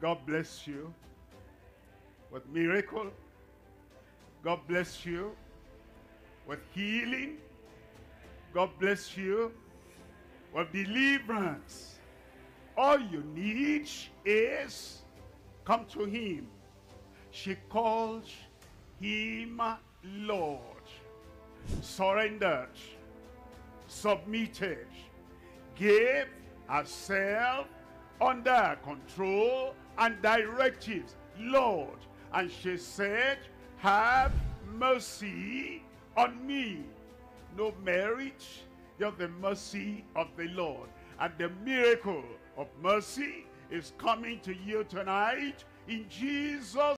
God bless you with miracle. God bless you with healing. God bless you with deliverance. All you need is come to him. She called him Lord. Surrendered. Submitted. Gave herself under control and directives. Lord. And she said, have mercy on me. No merit, just the mercy of the Lord. And the miracle of mercy is coming to you tonight in Jesus'